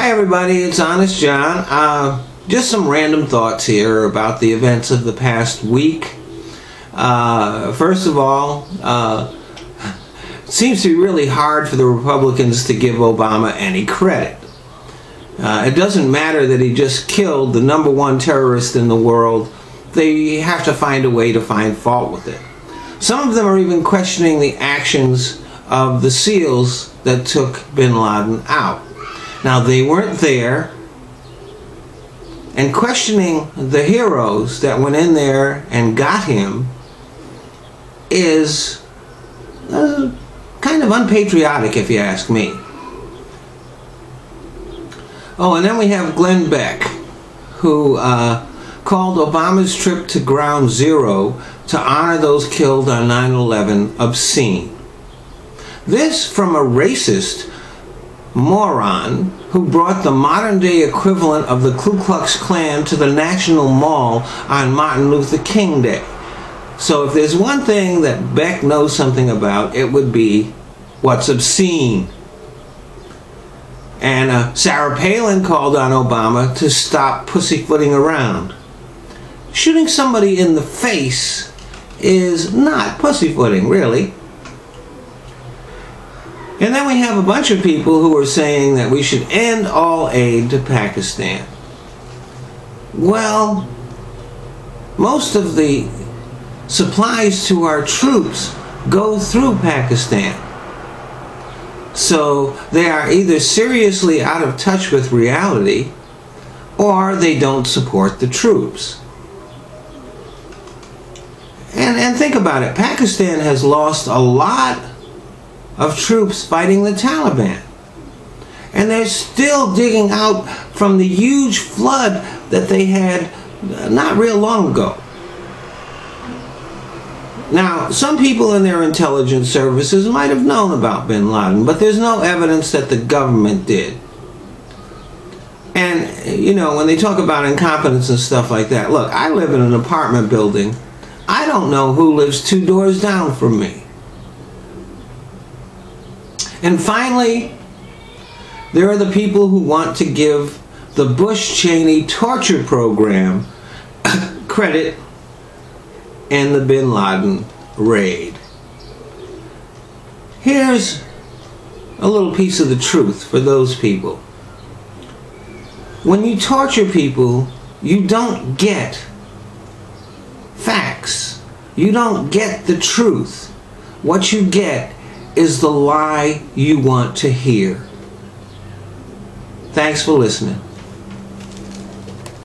Hi, everybody. It's Honest John. Uh, just some random thoughts here about the events of the past week. Uh, first of all, uh, it seems to be really hard for the Republicans to give Obama any credit. Uh, it doesn't matter that he just killed the number one terrorist in the world. They have to find a way to find fault with it. Some of them are even questioning the actions of the SEALs that took bin Laden out. Now, they weren't there. And questioning the heroes that went in there and got him is uh, kind of unpatriotic, if you ask me. Oh, and then we have Glenn Beck, who uh, called Obama's trip to Ground Zero to honor those killed on 9 11 obscene. This from a racist moron who brought the modern day equivalent of the Ku Klux Klan to the National Mall on Martin Luther King Day. So if there's one thing that Beck knows something about, it would be what's obscene. And uh, Sarah Palin called on Obama to stop pussyfooting around. Shooting somebody in the face is not pussyfooting, really. And then we have a bunch of people who are saying that we should end all aid to Pakistan. Well, most of the supplies to our troops go through Pakistan. So they are either seriously out of touch with reality or they don't support the troops. And, and think about it Pakistan has lost a lot of troops fighting the Taliban. And they're still digging out from the huge flood that they had uh, not real long ago. Now, some people in their intelligence services might have known about bin Laden, but there's no evidence that the government did. And, you know, when they talk about incompetence and stuff like that, look, I live in an apartment building. I don't know who lives two doors down from me. And finally, there are the people who want to give the Bush Cheney torture program credit and the bin Laden raid. Here's a little piece of the truth for those people. When you torture people, you don't get facts. You don't get the truth. What you get is the lie you want to hear. Thanks for listening.